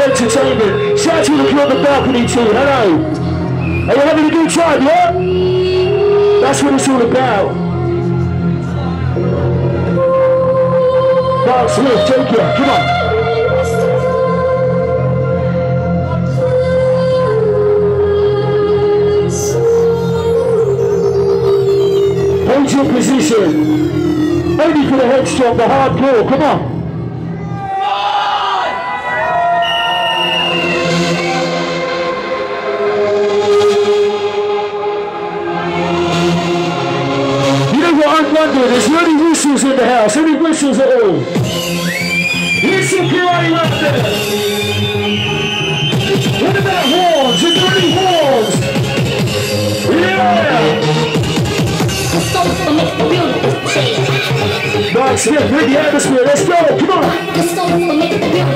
entertainment. Shout out to the crew on the balcony too. Hello. Are you having a good time, yeah? That's what it's all about. Marc Smith, take care. Come on. Hold your position. Only for the headstrong, the hardcore. Come on. What I'm? Is there any whistles in the house? Any whistles at all? Listen, karate out there. What about horns? Is there any horns? Yeah! Marc Smith, bring the atmosphere. Let's go. Come on.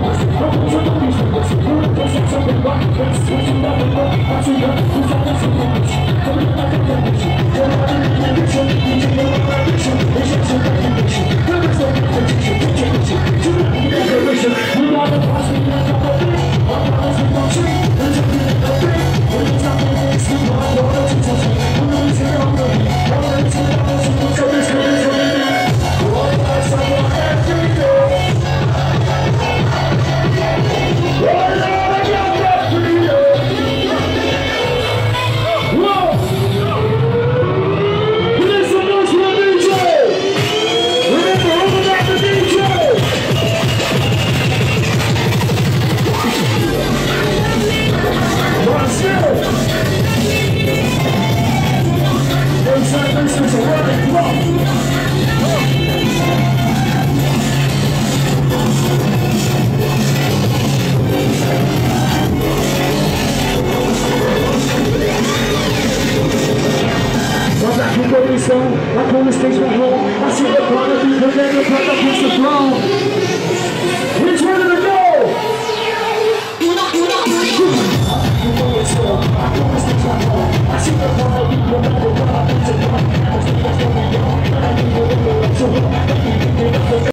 Mas de poluição A como esteja marrom, a se decora do governo para por suplão Which do we? A como esteja marrom, a se decora do governo